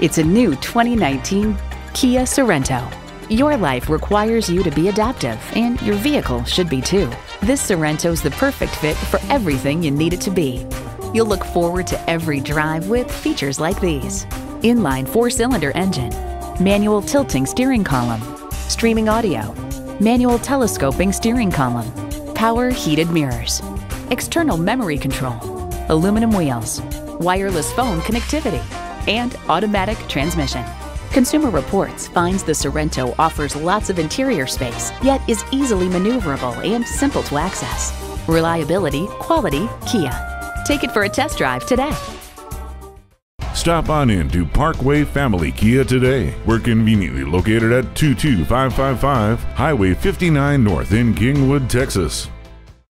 It's a new 2019 Kia Sorento. Your life requires you to be adaptive, and your vehicle should be too. This Sorento's the perfect fit for everything you need it to be. You'll look forward to every drive with features like these inline four cylinder engine, manual tilting steering column, streaming audio, manual telescoping steering column, power heated mirrors, external memory control, aluminum wheels, wireless phone connectivity, and automatic transmission. Consumer Reports finds the Sorento offers lots of interior space, yet is easily maneuverable and simple to access. Reliability, quality, Kia. Take it for a test drive today. Stop on in to Parkway Family Kia today. We're conveniently located at 22555 Highway 59 North in Kingwood, Texas.